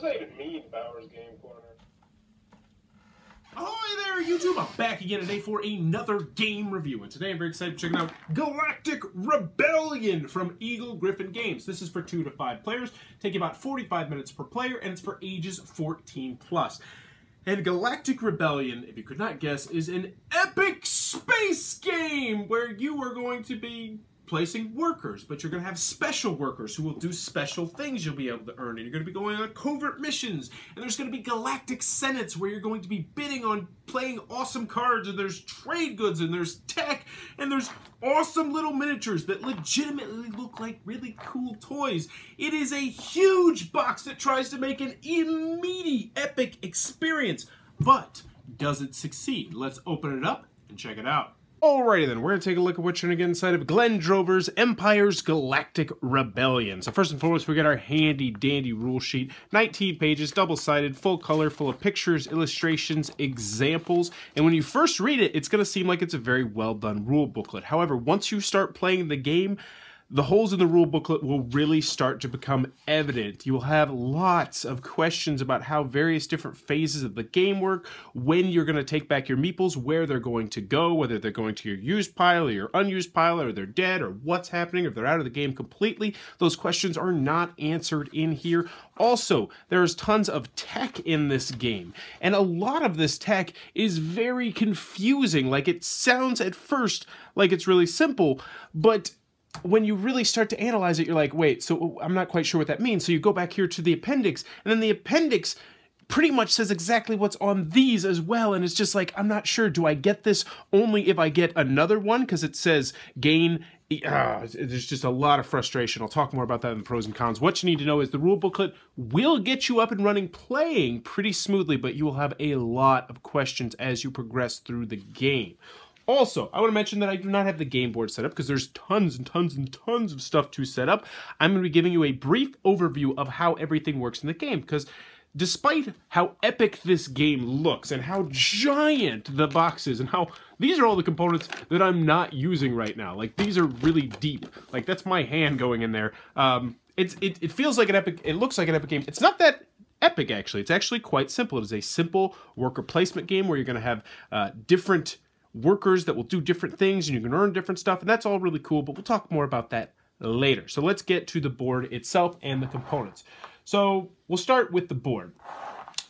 Does that even mean, Bowers Game Corner? Ahoy there, YouTube! I'm back again today for another game review, and today I'm very excited to check out Galactic Rebellion from Eagle Gryphon Games. This is for two to five players, taking about 45 minutes per player, and it's for ages 14 plus. And Galactic Rebellion, if you could not guess, is an epic space game where you are going to be placing workers, but you're going to have special workers who will do special things you'll be able to earn. And you're going to be going on covert missions. And there's going to be galactic senates where you're going to be bidding on playing awesome cards. And there's trade goods and there's tech and there's awesome little miniatures that legitimately look like really cool toys. It is a huge box that tries to make an immediate epic experience. But does it succeed? Let's open it up and check it out. Alrighty then, we're going to take a look at what's going to get inside of Glen Drover's Empires Galactic Rebellion. So first and foremost, we got our handy dandy rule sheet. 19 pages, double-sided, full color, full of pictures, illustrations, examples. And when you first read it, it's going to seem like it's a very well done rule booklet. However, once you start playing the game, the holes in the rule booklet will really start to become evident. You will have lots of questions about how various different phases of the game work, when you're going to take back your meeples, where they're going to go, whether they're going to your used pile or your unused pile, or they're dead, or what's happening, or if they're out of the game completely. Those questions are not answered in here. Also, there's tons of tech in this game, and a lot of this tech is very confusing. Like, it sounds at first like it's really simple, but when you really start to analyze it, you're like, wait, so I'm not quite sure what that means. So you go back here to the appendix, and then the appendix pretty much says exactly what's on these as well. And it's just like, I'm not sure. Do I get this only if I get another one? Because it says gain. Uh, there's just a lot of frustration. I'll talk more about that in the pros and cons. What you need to know is the rule booklet will get you up and running playing pretty smoothly, but you will have a lot of questions as you progress through the game. Also, I want to mention that I do not have the game board set up because there's tons and tons and tons of stuff to set up. I'm going to be giving you a brief overview of how everything works in the game because despite how epic this game looks and how giant the box is and how these are all the components that I'm not using right now. Like these are really deep. Like that's my hand going in there. Um, it's, it, it feels like an epic, it looks like an epic game. It's not that epic actually. It's actually quite simple. It is a simple worker placement game where you're going to have uh, different workers that will do different things and you can earn different stuff and that's all really cool but we'll talk more about that later. So let's get to the board itself and the components. So we'll start with the board.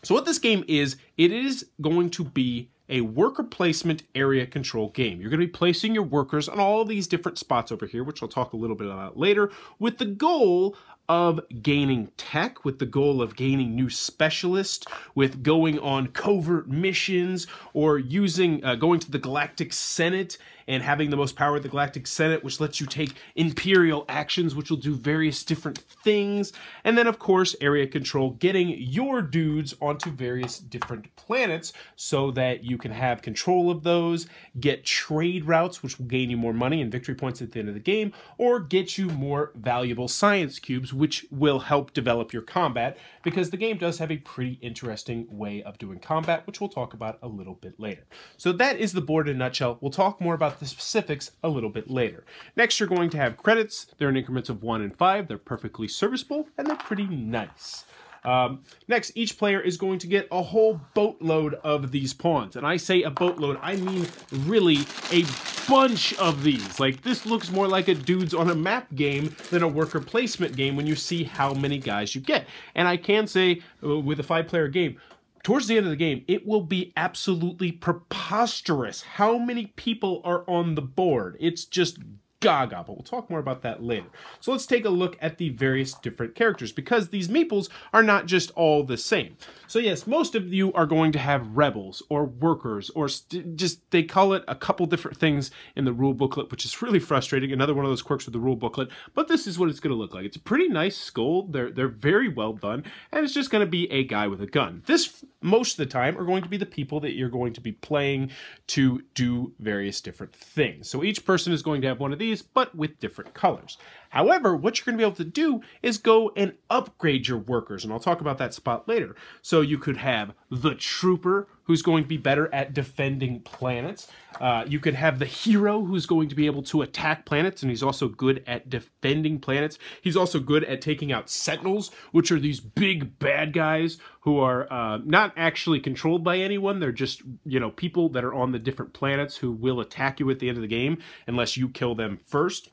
So what this game is it is going to be a worker placement area control game. You're going to be placing your workers on all these different spots over here, which I'll talk a little bit about later, with the goal of gaining tech, with the goal of gaining new specialists, with going on covert missions, or using uh, going to the Galactic Senate and having the most power of the Galactic Senate, which lets you take Imperial actions, which will do various different things. And then, of course, area control, getting your dudes onto various different planets so that you can have control of those, get trade routes, which will gain you more money and victory points at the end of the game, or get you more valuable science cubes, which will help develop your combat, because the game does have a pretty interesting way of doing combat, which we'll talk about a little bit later. So that is the board in a nutshell. We'll talk more about the specifics a little bit later. Next, you're going to have credits. They're in increments of 1 and 5. They're perfectly serviceable, and they're pretty nice. Um, next, each player is going to get a whole boatload of these pawns. And I say a boatload, I mean really a bunch of these. Like, this looks more like a dudes on a map game than a worker placement game when you see how many guys you get. And I can say, uh, with a five-player game, towards the end of the game, it will be absolutely preposterous how many people are on the board. It's just gaga, but we'll talk more about that later. So let's take a look at the various different characters because these meeples are not just all the same. So yes, most of you are going to have rebels or workers or just they call it a couple different things in the rule booklet, which is really frustrating. Another one of those quirks with the rule booklet, but this is what it's going to look like. It's a pretty nice skull. They're they're very well done, and it's just going to be a guy with a gun. This most of the time are going to be the people that you're going to be playing to do various different things. So each person is going to have one of these but with different colors. However, what you're going to be able to do is go and upgrade your workers, and I'll talk about that spot later. So you could have the Trooper, who's going to be better at defending planets. Uh, you could have the hero who's going to be able to attack planets, and he's also good at defending planets. He's also good at taking out sentinels, which are these big bad guys who are uh, not actually controlled by anyone. They're just, you know, people that are on the different planets who will attack you at the end of the game unless you kill them first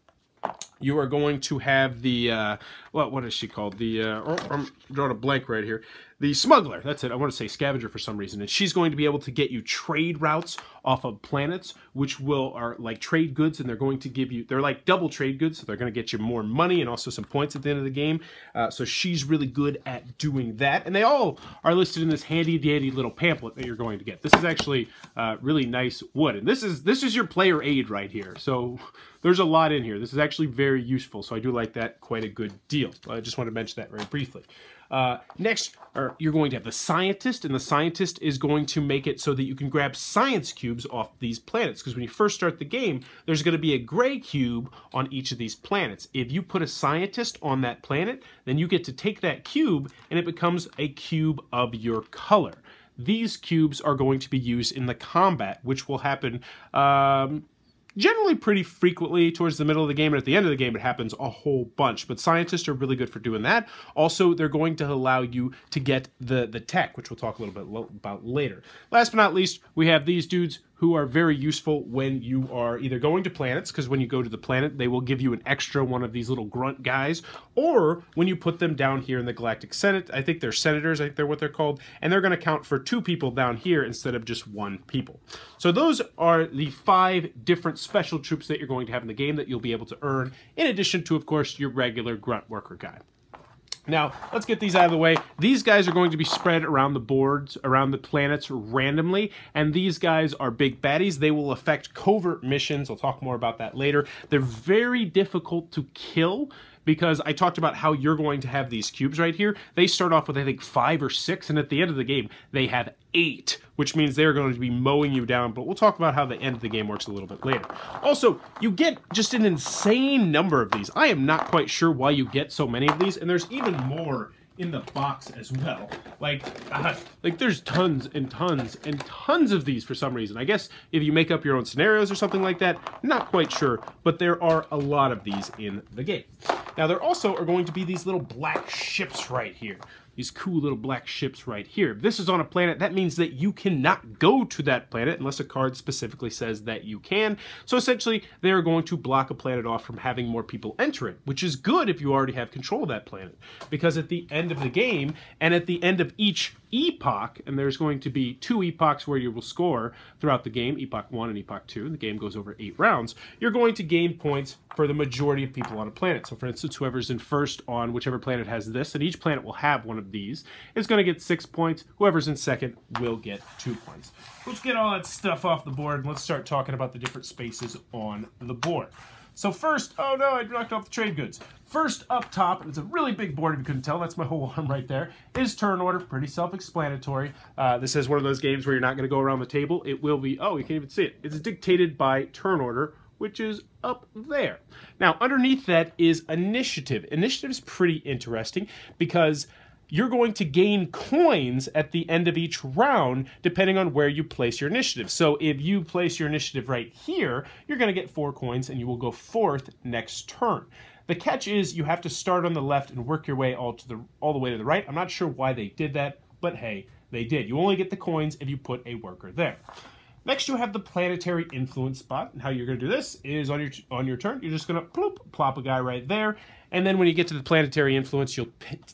you are going to have the uh, what what is she called? The uh, oh, I'm drawing a blank right here. The smuggler. That's it. I want to say scavenger for some reason, and she's going to be able to get you trade routes off of planets, which will are like trade goods, and they're going to give you they're like double trade goods, so they're going to get you more money and also some points at the end of the game. Uh, so she's really good at doing that, and they all are listed in this handy dandy little pamphlet that you're going to get. This is actually uh, really nice wood, and this is this is your player aid right here. So there's a lot in here. This is actually very useful, so I do like that quite a good deal. I just want to mention that very briefly. Uh, next, you're going to have the scientist, and the scientist is going to make it so that you can grab science cubes off these planets. Because when you first start the game, there's going to be a gray cube on each of these planets. If you put a scientist on that planet, then you get to take that cube, and it becomes a cube of your color. These cubes are going to be used in the combat, which will happen um, generally pretty frequently towards the middle of the game and at the end of the game it happens a whole bunch but scientists are really good for doing that. Also they're going to allow you to get the the tech which we'll talk a little bit about later. Last but not least we have these dudes who are very useful when you are either going to planets, because when you go to the planet, they will give you an extra one of these little grunt guys, or when you put them down here in the Galactic Senate. I think they're senators, I think they're what they're called, and they're going to count for two people down here instead of just one people. So those are the five different special troops that you're going to have in the game that you'll be able to earn, in addition to, of course, your regular grunt worker guy. Now, let's get these out of the way. These guys are going to be spread around the boards, around the planets randomly, and these guys are big baddies. They will affect covert missions. I'll talk more about that later. They're very difficult to kill because I talked about how you're going to have these cubes right here. They start off with, I think, five or six, and at the end of the game, they have eight, which means they're going to be mowing you down, but we'll talk about how the end of the game works a little bit later. Also, you get just an insane number of these. I am not quite sure why you get so many of these, and there's even more in the box as well. Like, uh, like there's tons and tons and tons of these for some reason. I guess if you make up your own scenarios or something like that, not quite sure, but there are a lot of these in the game. Now, there also are going to be these little black ships right here these cool little black ships right here. If this is on a planet, that means that you cannot go to that planet unless a card specifically says that you can. So essentially, they are going to block a planet off from having more people enter it, which is good if you already have control of that planet. Because at the end of the game, and at the end of each epoch, and there's going to be two epochs where you will score throughout the game, epoch 1 and epoch 2, and the game goes over 8 rounds, you're going to gain points for the majority of people on a planet. So for instance, whoever's in first on whichever planet has this, and each planet will have one of these, is going to get 6 points. Whoever's in second will get 2 points. Let's get all that stuff off the board, and let's start talking about the different spaces on the board. So first, oh no, I knocked off the trade goods. First up top, it's a really big board if you couldn't tell, that's my whole arm right there, is turn order, pretty self-explanatory. Uh, this is one of those games where you're not going to go around the table. It will be, oh, you can't even see it. It's dictated by turn order, which is up there. Now, underneath that is initiative. Initiative is pretty interesting because you're going to gain coins at the end of each round depending on where you place your initiative. So if you place your initiative right here, you're going to get four coins and you will go fourth next turn. The catch is you have to start on the left and work your way all to the all the way to the right. I'm not sure why they did that, but hey, they did. You only get the coins if you put a worker there. Next, you have the planetary influence spot. And how you're going to do this is on your on your turn, you're just going to plop, plop a guy right there. And then when you get to the planetary influence, you'll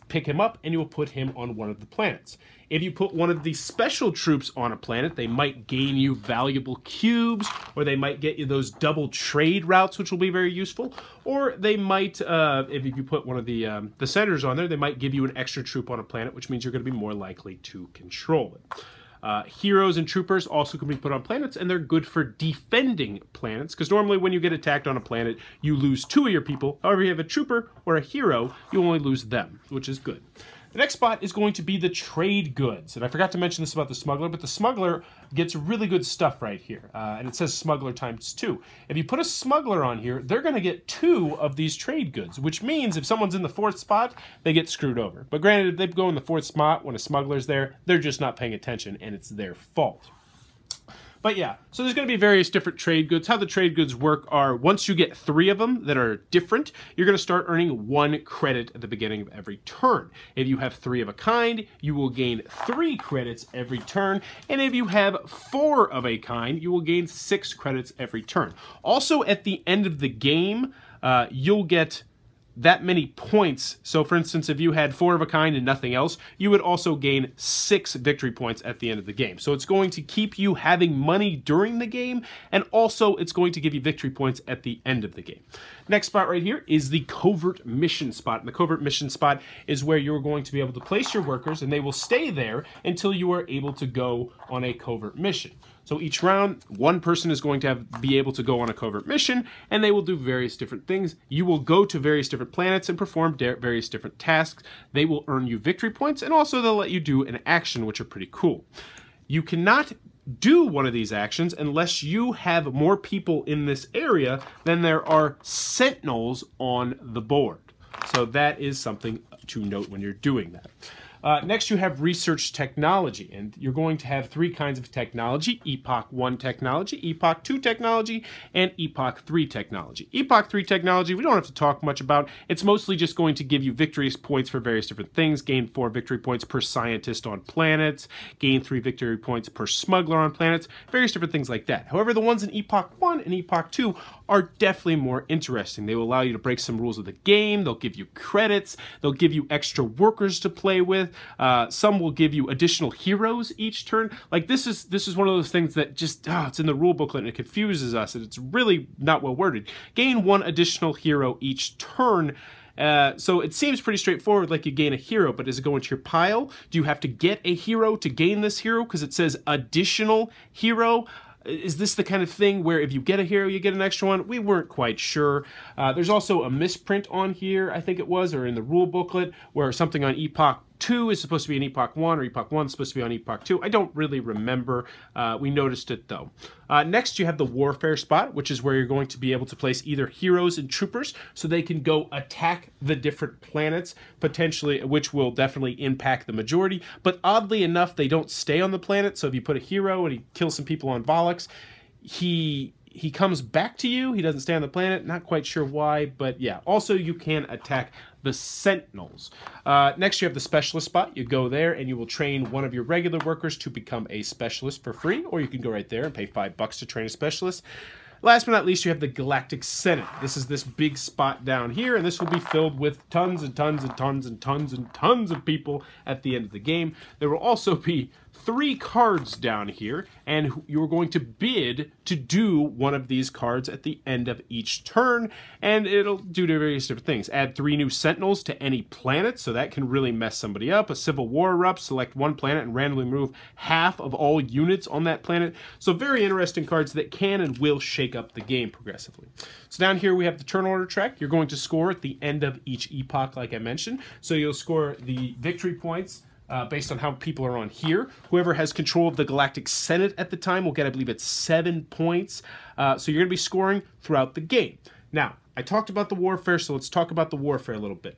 pick him up and you will put him on one of the planets. If you put one of the special troops on a planet, they might gain you valuable cubes, or they might get you those double trade routes, which will be very useful. Or they might, uh, if you put one of the um, the senators on there, they might give you an extra troop on a planet, which means you're going to be more likely to control it. Uh, heroes and troopers also can be put on planets, and they're good for defending planets, because normally when you get attacked on a planet, you lose two of your people. However, you have a trooper or a hero, you only lose them, which is good. The next spot is going to be the trade goods. And I forgot to mention this about the smuggler, but the smuggler gets really good stuff right here. Uh, and it says smuggler times two. If you put a smuggler on here, they're going to get two of these trade goods, which means if someone's in the fourth spot, they get screwed over. But granted, if they go in the fourth spot when a smuggler's there, they're just not paying attention and it's their fault. But yeah, so there's going to be various different trade goods. How the trade goods work are once you get three of them that are different, you're going to start earning one credit at the beginning of every turn. If you have three of a kind, you will gain three credits every turn. And if you have four of a kind, you will gain six credits every turn. Also, at the end of the game, uh, you'll get that many points. So, for instance, if you had four of a kind and nothing else, you would also gain six victory points at the end of the game. So, it's going to keep you having money during the game, and also it's going to give you victory points at the end of the game. Next spot right here is the covert mission spot. And the covert mission spot is where you're going to be able to place your workers, and they will stay there until you are able to go on a covert mission. So each round, one person is going to have, be able to go on a covert mission, and they will do various different things. You will go to various different planets and perform various different tasks. They will earn you victory points, and also they'll let you do an action, which are pretty cool. You cannot do one of these actions unless you have more people in this area than there are sentinels on the board. So that is something to note when you're doing that. Uh, next, you have research technology, and you're going to have three kinds of technology, Epoch 1 technology, Epoch 2 technology, and Epoch 3 technology. Epoch 3 technology, we don't have to talk much about. It's mostly just going to give you victory points for various different things, gain 4 victory points per scientist on planets, gain 3 victory points per smuggler on planets, various different things like that. However, the ones in Epoch 1 and Epoch 2 are definitely more interesting. They will allow you to break some rules of the game, they'll give you credits, they'll give you extra workers to play with, uh, some will give you additional heroes each turn. Like this is this is one of those things that just oh, it's in the rule booklet and it confuses us and it's really not well worded. Gain one additional hero each turn. Uh, so it seems pretty straightforward, like you gain a hero, but does it go into your pile? Do you have to get a hero to gain this hero? Because it says additional hero. Is this the kind of thing where if you get a hero, you get an extra one? We weren't quite sure. Uh, there's also a misprint on here, I think it was, or in the rule booklet, where something on Epoch 2 is supposed to be an Epoch 1 or Epoch 1 is supposed to be on Epoch 2. I don't really remember. Uh, we noticed it though. Uh, next, you have the Warfare spot, which is where you're going to be able to place either heroes and troopers so they can go attack the different planets, potentially, which will definitely impact the majority. But oddly enough, they don't stay on the planet. So if you put a hero and he kills some people on Volux, he he comes back to you. He doesn't stay on the planet. Not quite sure why, but yeah. Also, you can attack the Sentinels. Uh, next, you have the Specialist spot. You go there, and you will train one of your regular workers to become a Specialist for free, or you can go right there and pay five bucks to train a Specialist. Last but not least, you have the Galactic Senate. This is this big spot down here, and this will be filled with tons and tons and tons and tons and tons of people at the end of the game. There will also be three cards down here, and you're going to bid to do one of these cards at the end of each turn, and it'll do various different things. Add three new Sentinels to any planet, so that can really mess somebody up. A Civil War erupts, select one planet and randomly move half of all units on that planet. So very interesting cards that can and will shake up the game progressively. So down here we have the turn order track. You're going to score at the end of each epoch, like I mentioned. So you'll score the victory points, uh, based on how people are on here. Whoever has control of the Galactic Senate at the time will get, I believe it's seven points. Uh, so you're going to be scoring throughout the game. Now, I talked about the warfare, so let's talk about the warfare a little bit.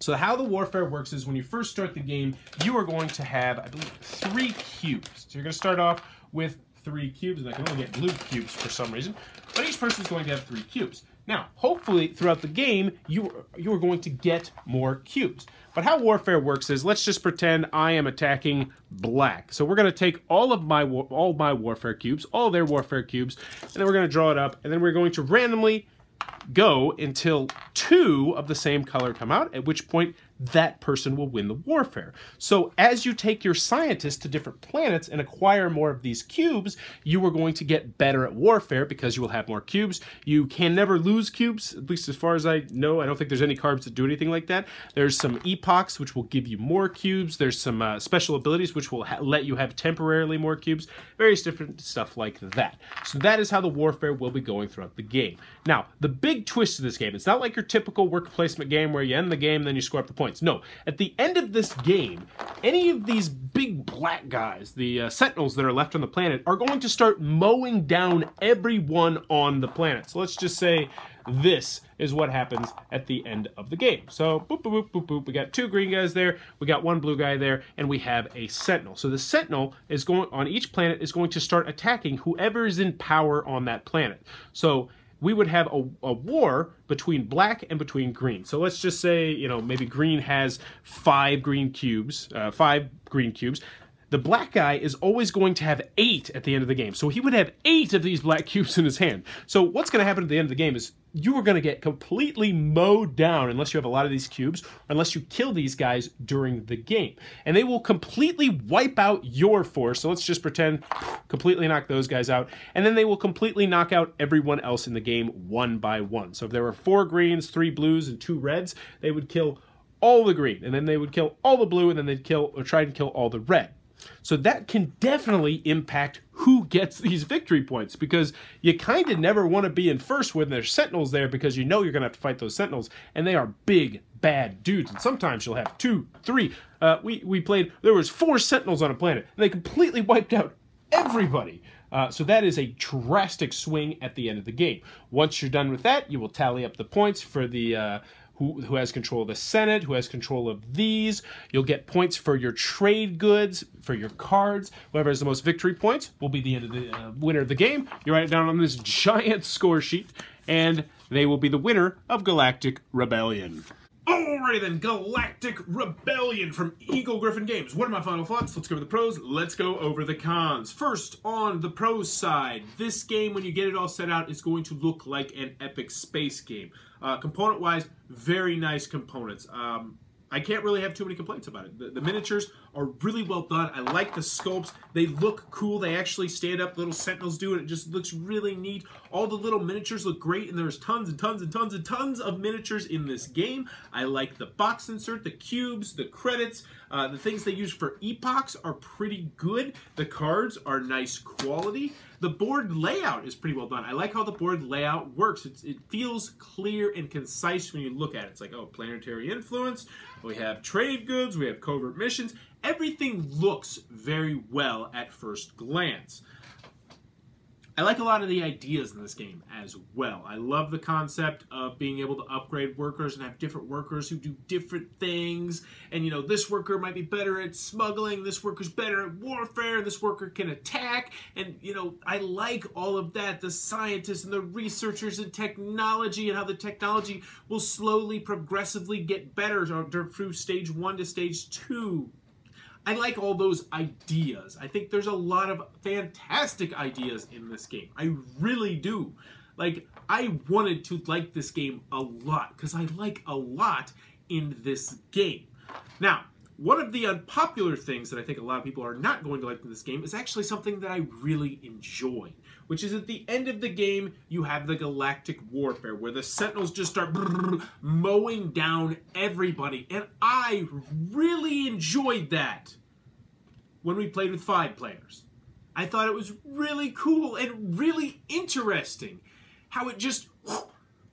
So how the warfare works is when you first start the game, you are going to have, I believe, three cubes. So you're going to start off with three cubes, and I can only get blue cubes for some reason. But each person is going to have three cubes. Now, hopefully, throughout the game, you, you are going to get more cubes. But how warfare works is, let's just pretend I am attacking black. So we're going to take all of my all my warfare cubes, all their warfare cubes, and then we're going to draw it up, and then we're going to randomly go until two of the same color come out, at which point that person will win the warfare. So as you take your scientists to different planets and acquire more of these cubes, you are going to get better at warfare because you will have more cubes. You can never lose cubes, at least as far as I know. I don't think there's any cards that do anything like that. There's some epochs, which will give you more cubes. There's some uh, special abilities, which will let you have temporarily more cubes. Various different stuff like that. So that is how the warfare will be going throughout the game. Now, the big twist of this game, it's not like your typical work placement game where you end the game, then you score up the points points. No, at the end of this game, any of these big black guys, the uh, sentinels that are left on the planet, are going to start mowing down everyone on the planet. So let's just say this is what happens at the end of the game. So boop, boop, boop, boop, boop. We got two green guys there. We got one blue guy there, and we have a sentinel. So the sentinel is going on each planet is going to start attacking whoever is in power on that planet. So we would have a, a, war between black and between green. So let's just say, you know, maybe green has five green cubes, uh, five green cubes the black guy is always going to have eight at the end of the game. So he would have eight of these black cubes in his hand. So what's going to happen at the end of the game is you are going to get completely mowed down unless you have a lot of these cubes, unless you kill these guys during the game. And they will completely wipe out your force. So let's just pretend completely knock those guys out. And then they will completely knock out everyone else in the game one by one. So if there were four greens, three blues, and two reds, they would kill all the green. And then they would kill all the blue, and then they'd kill or try and kill all the red. So that can definitely impact who gets these victory points because you kind of never want to be in first when there's sentinels there because you know you're going to have to fight those sentinels and they are big bad dudes. And sometimes you'll have two three uh, we, we played there was four sentinels on a planet and they completely wiped out everybody. Uh, so that is a drastic swing at the end of the game. Once you're done with that you will tally up the points for the uh, who, who has control of the Senate, who has control of these. You'll get points for your trade goods, for your cards. Whoever has the most victory points will be the end of the uh, winner of the game. You write it down on this giant score sheet, and they will be the winner of Galactic Rebellion. Alrighty then, Galactic Rebellion from Eagle-Gryphon Games. What are my final thoughts? Let's go over the pros, let's go over the cons. First, on the pros side, this game, when you get it all set out, is going to look like an epic space game. Uh, Component-wise, very nice components. Um, I can't really have too many complaints about it. The, the, miniatures are really well done. I like the sculpts. They look cool. They actually stand up. Little sentinels do it. It just looks really neat. All the little miniatures look great, and there's tons and tons and tons and tons of miniatures in this game. I like the box insert, the cubes, the credits. Uh, the things they use for epochs are pretty good. The cards are nice quality. The board layout is pretty well done. I like how the board layout works. It's, it feels clear and concise when you look at it. It's like, oh, planetary influence. We have trade goods. We have covert missions. Everything looks very well at first glance. I like a lot of the ideas in this game as well. I love the concept of being able to upgrade workers and have different workers who do different things. And, you know, this worker might be better at smuggling, this worker's better at warfare, this worker can attack. And, you know, I like all of that. The scientists and the researchers and technology and how the technology will slowly, progressively get better through stage one to stage two I like all those ideas. I think there's a lot of fantastic ideas in this game. I really do. Like, I wanted to like this game a lot because I like a lot in this game. Now, one of the unpopular things that I think a lot of people are not going to like in this game is actually something that I really enjoy which is at the end of the game, you have the Galactic Warfare, where the Sentinels just start mowing down everybody. And I really enjoyed that when we played with five players. I thought it was really cool and really interesting how it just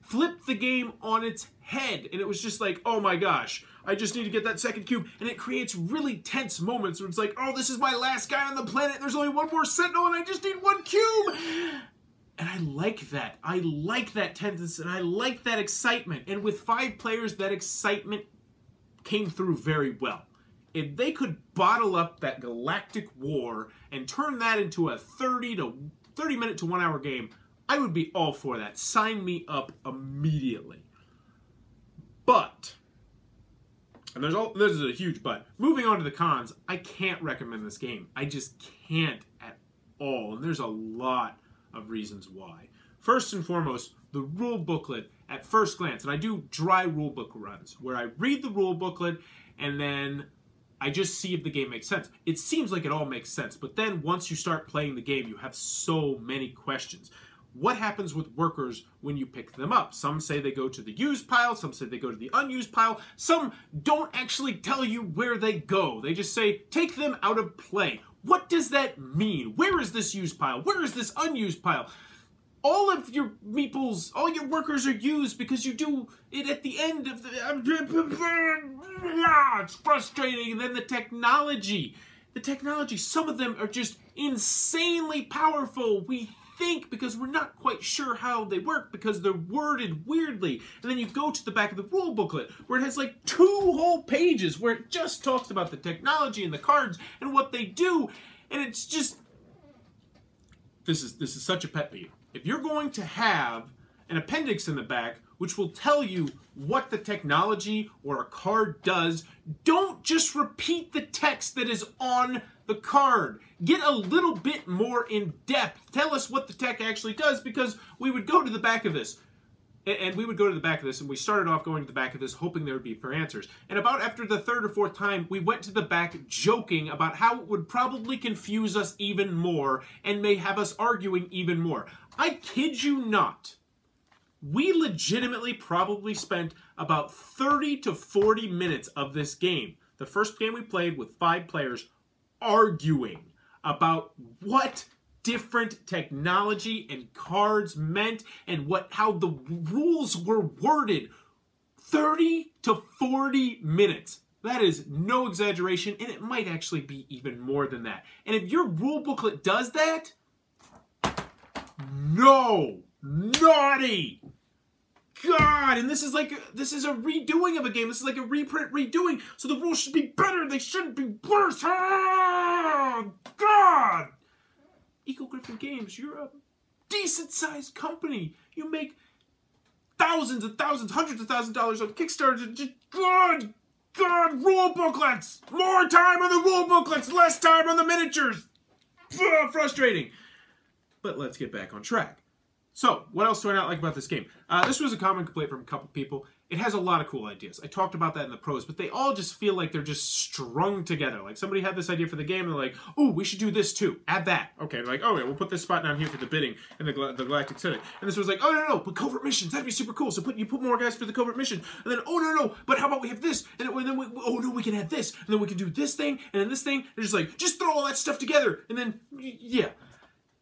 flipped the game on its head. And it was just like, oh my gosh, I just need to get that second cube. And it creates really tense moments where it's like, oh, this is my last guy on the planet. There's only one more sentinel and I just need one cube. And I like that. I like that tenseness and I like that excitement. And with five players, that excitement came through very well. If they could bottle up that galactic war and turn that into a 30 to 30 minute to one hour game, I would be all for that. Sign me up immediately. But and there's all this is a huge but. Moving on to the cons, I can't recommend this game. I just can't at all. And there's a lot of reasons why. First and foremost, the rule booklet at first glance, and I do dry rule book runs where I read the rule booklet and then I just see if the game makes sense. It seems like it all makes sense, but then once you start playing the game, you have so many questions what happens with workers when you pick them up. Some say they go to the used pile, some say they go to the unused pile, some don't actually tell you where they go. They just say, take them out of play. What does that mean? Where is this used pile? Where is this unused pile? All of your meeples, all your workers are used because you do it at the end of the. It's frustrating. And then the technology. The technology, some of them are just insanely powerful. We think because we're not quite sure how they work because they're worded weirdly. And then you go to the back of the rule booklet where it has like two whole pages where it just talks about the technology and the cards and what they do. And it's just this is this is such a pet peeve. If you're going to have an appendix in the back which will tell you what the technology or a card does, don't just repeat the text that is on the card. Get a little bit more in depth. Tell us what the tech actually does because we would go to the back of this and we would go to the back of this and we started off going to the back of this hoping there would be for answers and about after the third or fourth time we went to the back joking about how it would probably confuse us even more and may have us arguing even more i kid you not we legitimately probably spent about 30 to 40 minutes of this game the first game we played with five players arguing about what different technology and cards meant and what how the rules were worded. 30 to 40 minutes. That is no exaggeration and it might actually be even more than that. And if your rule booklet does that no naughty. God and this is like this is a redoing of a game. This is like a reprint redoing. So the rules should be better. They shouldn't be worse. Oh, god. Eagle Gryphon games you're a decent sized company. You make thousands and thousands hundreds of thousands of dollars on kickstarter. Just god god rule booklets. More time on the rule booklets less time on the miniatures. Ugh, frustrating but let's get back on track so, what else do I not like about this game? Uh, this was a common complaint from a couple people. It has a lot of cool ideas. I talked about that in the pros, but they all just feel like they're just strung together. Like somebody had this idea for the game, and they're like, "Oh, we should do this too. Add that." Okay, like, "Oh yeah, we'll put this spot down here for the bidding in the, the Galactic Senate." And this was like, "Oh no, no, but covert missions that'd be super cool." So put you put more guys for the covert mission, and then oh no, no, but how about we have this, and then we, oh no, we can add this, and then we can do this thing, and then this thing. They're just like, just throw all that stuff together, and then yeah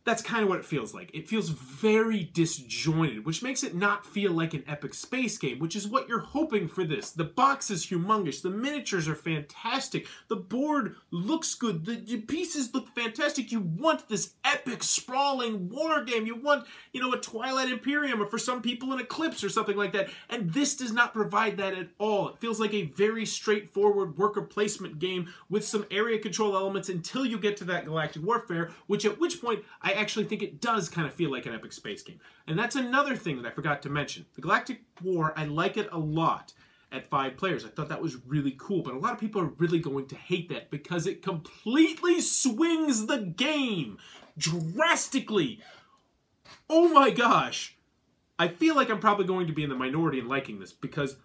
that's kind of what it feels like. It feels very disjointed, which makes it not feel like an epic space game, which is what you're hoping for this. The box is humongous. The miniatures are fantastic. The board looks good. The pieces look fantastic. You want this epic, sprawling war game. You want, you know, a Twilight Imperium or for some people an Eclipse or something like that. And this does not provide that at all. It feels like a very straightforward worker placement game with some area control elements until you get to that Galactic Warfare, which at which point I I actually think it does kind of feel like an epic space game. And that's another thing that I forgot to mention. The Galactic War, I like it a lot at five players. I thought that was really cool, but a lot of people are really going to hate that because it completely swings the game drastically. Oh my gosh. I feel like I'm probably going to be in the minority in liking this because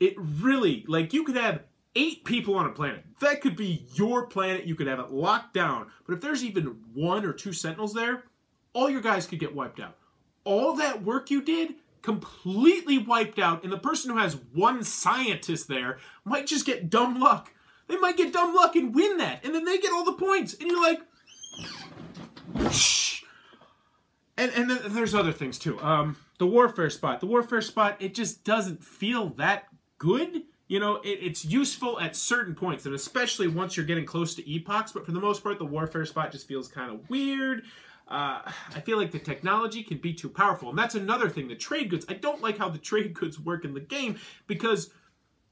it really, like, you could have eight people on a planet. That could be your planet. You could have it locked down. But if there's even one or two sentinels there, all your guys could get wiped out. All that work you did completely wiped out, and the person who has one scientist there might just get dumb luck. They might get dumb luck and win that, and then they get all the points, and you're like, shh. And, and then there's other things too. Um, the warfare spot. The warfare spot, it just doesn't feel that good you know, it, it's useful at certain points, and especially once you're getting close to epochs, but for the most part, the warfare spot just feels kind of weird. Uh, I feel like the technology can be too powerful, and that's another thing. The trade goods, I don't like how the trade goods work in the game, because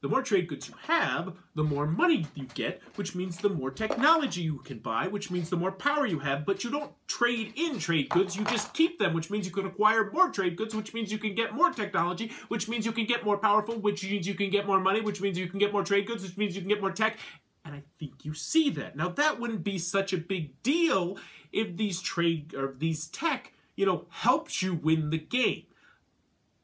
the more trade goods you have, the more money you get, which means the more technology you can buy, which means the more power you have, but you don't trade in trade goods, you just keep them, which means you can acquire more trade goods, which means you can get more technology, which means you can get more powerful, which means you can get more money, which means you can get more trade goods, which means you can get more tech, and I think you see that. Now, that wouldn't be such a big deal if these trade, or these tech, you know, helps you win the game.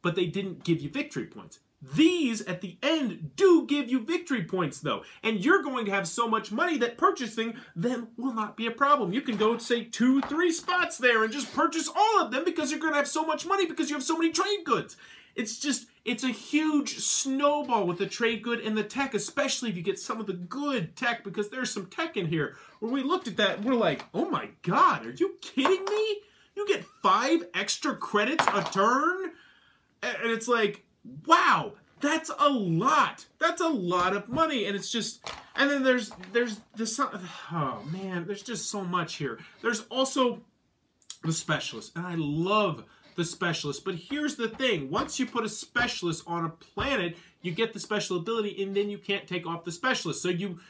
But they didn't give you victory points. These, at the end, do give you victory points, though. And you're going to have so much money that purchasing them will not be a problem. You can go, say, two, three spots there and just purchase all of them because you're going to have so much money because you have so many trade goods. It's just, it's a huge snowball with the trade good and the tech, especially if you get some of the good tech, because there's some tech in here. Where we looked at that, we're like, oh my god, are you kidding me? you get five extra credits a turn, and it's like, wow, that's a lot. That's a lot of money, and it's just, and then there's there's this. Oh man, there's just so much here. There's also the specialist, and I love the specialist. But here's the thing: once you put a specialist on a planet, you get the special ability, and then you can't take off the specialist. So you.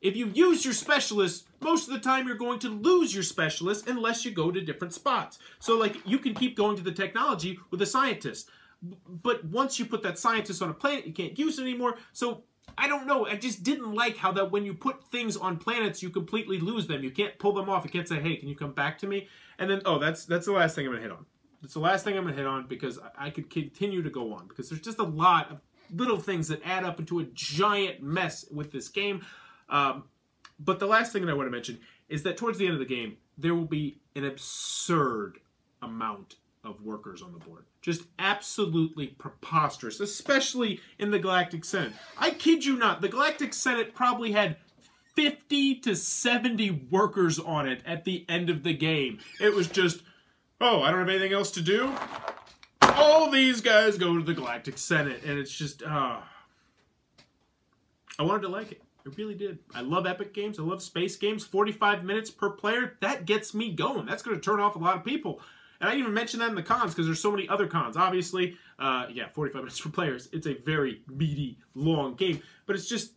If you use your specialist, most of the time you're going to lose your specialist unless you go to different spots. So, like, you can keep going to the technology with a scientist but once you put that scientist on a planet, you can't use it anymore. So I don't know. I just didn't like how that when you put things on planets, you completely lose them. You can't pull them off. You can't say, "Hey, can you come back to me?" And then, oh, that's that's the last thing I'm gonna hit on. That's the last thing I'm gonna hit on because I could continue to go on because there's just a lot of little things that add up into a giant mess with this game. Um, but the last thing that I want to mention is that towards the end of the game, there will be an absurd amount of workers on the board. Just absolutely preposterous, especially in the Galactic Senate. I kid you not, the Galactic Senate probably had 50 to 70 workers on it at the end of the game. It was just, oh, I don't have anything else to do. All these guys go to the Galactic Senate, and it's just, uh, I wanted to like it. I really did. I love epic games. I love space games. 45 minutes per player. That gets me going. That's going to turn off a lot of people. And I even mentioned that in the cons because there's so many other cons. Obviously, uh, yeah, 45 minutes for players. It's a very meaty, long game, but it's just,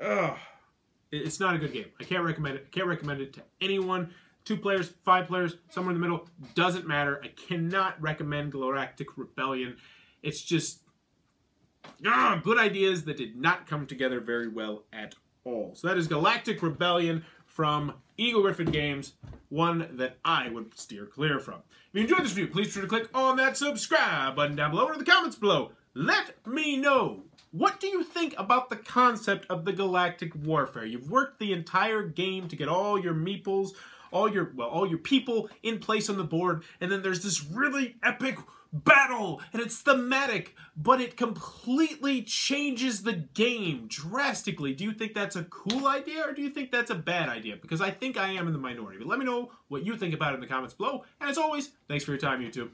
it's not a good game. I can't recommend it. I can't recommend it to anyone. Two players, five players, somewhere in the middle, doesn't matter. I cannot recommend Galactic Rebellion. It's just, ah, good ideas that did not come together very well at all. So that is Galactic Rebellion from Eagle Gryphon Games one that I would steer clear from. If you enjoyed this video, please be sure to click on that subscribe button down below or in the comments below. Let me know. What do you think about the concept of the galactic warfare? You've worked the entire game to get all your meeples, all your, well, all your people in place on the board, and then there's this really epic battle and it's thematic, but it completely changes the game drastically. Do you think that's a cool idea or do you think that's a bad idea? Because I think I am in the minority. But let me know what you think about it in the comments below. And as always, thanks for your time, YouTube.